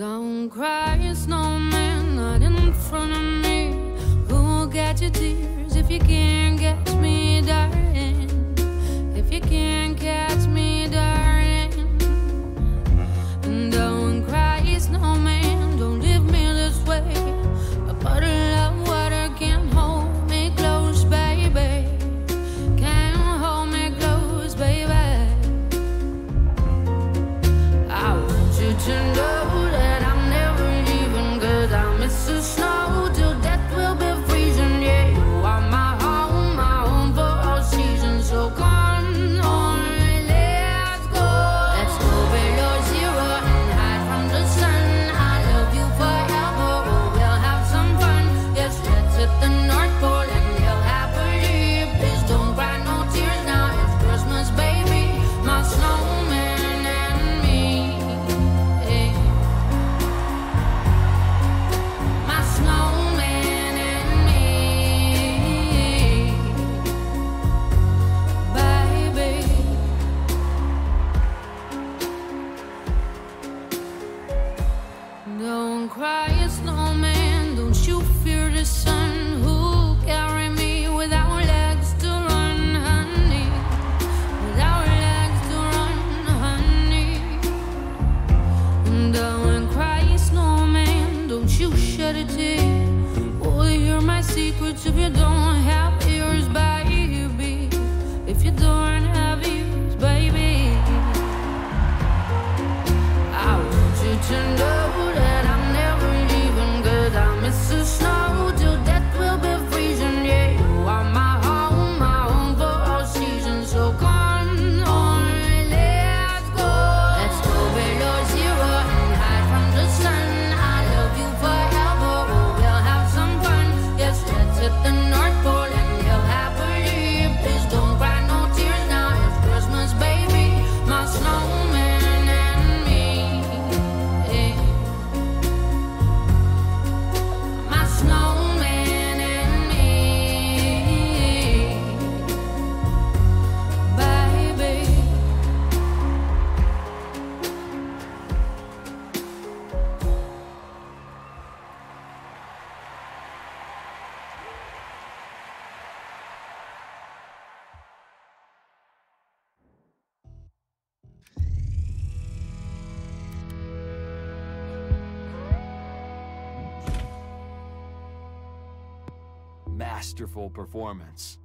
Don't cry, snowman, not in front of me. Who'll get your tears if you can't? if you don't masterful performance.